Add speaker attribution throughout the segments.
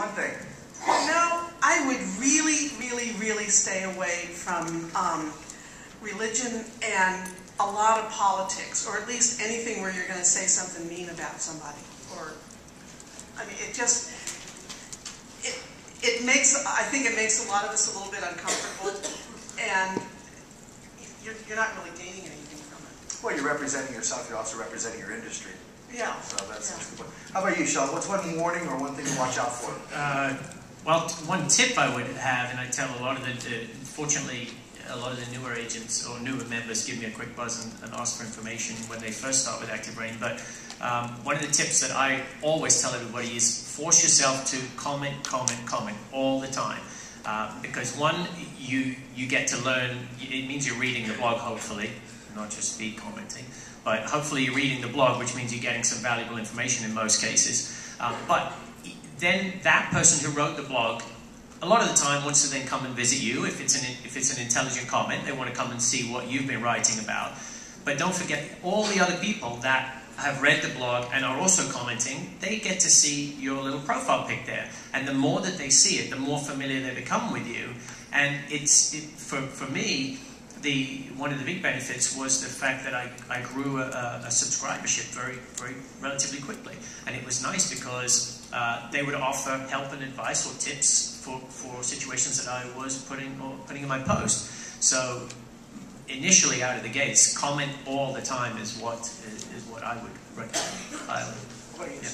Speaker 1: one thing.
Speaker 2: No, I would really, really, really stay away from um, religion and a lot of politics, or at least anything where you're going to say something mean about somebody. Or, I mean, it just, it, it makes, I think it makes a lot of us a little bit uncomfortable, and you're, you're not really gaining anything from it.
Speaker 1: Well, you're representing yourself, you're also representing your industry.
Speaker 2: Yeah.
Speaker 1: So that's
Speaker 2: Yeah.
Speaker 1: a good. How about you, Sean? What's one warning or one thing to watch out for?
Speaker 3: Uh, well, one tip I would have, and I tell a lot of the, the fortunately, a lot of the newer agents or newer members give me a quick buzz and, and ask for information when they first start with ActiveRain. But um, one of the tips that I always tell everybody is force yourself to comment, comment, comment all the time. Uh, because one, you you get to learn. It means you're reading the blog, hopefully, not just speed commenting. But hopefully, you're reading the blog, which means you're getting some valuable information in most cases. Um, but then that person who wrote the blog, a lot of the time wants to then come and visit you. If it's an if it's an intelligent comment, they want to come and see what you've been writing about. But don't forget all the other people that have read the blog and are also commenting. They get to see your little profile pic there, and the more that they see it, the more familiar they become with you. And it's it, for for me. The, one of the big benefits was the fact that I, I grew a, a, subscribership very, very relatively quickly. And it was nice because uh, they would offer help and advice or tips for, for situations that I was putting or putting in my post. So initially out of the gates, comment all the time is what is, is what I would recommend. I would,
Speaker 1: What do you
Speaker 3: Yeah.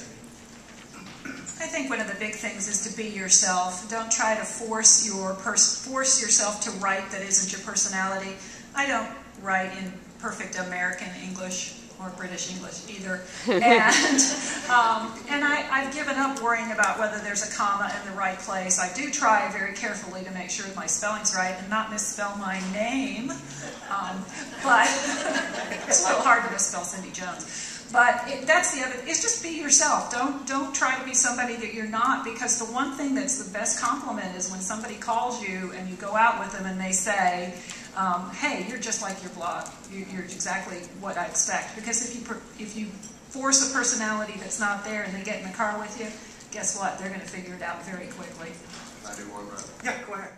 Speaker 4: I think one of the big things is to be yourself. Don't try to force your pers- force yourself to write that isn't your personality. I don't write in perfect American English or British English either, and um, and I, I've given up worrying about whether there's a comma in the right place. I do try very carefully to make sure my spelling's right and not misspell my name, um, but it's a little hard to misspell Cindy Jones. But it, that's the other. It's just be yourself. Don't don't try to be somebody that you're not. Because the one thing that's the best compliment is when somebody calls you and you go out with them and they say, um, "Hey, you're just like your blog. You, you're exactly what I expect." Because if you if you force a personality that's not there and they get in the car with you, guess what? They're going to figure it out very quickly.
Speaker 1: I do one, right? Yeah, go ahead.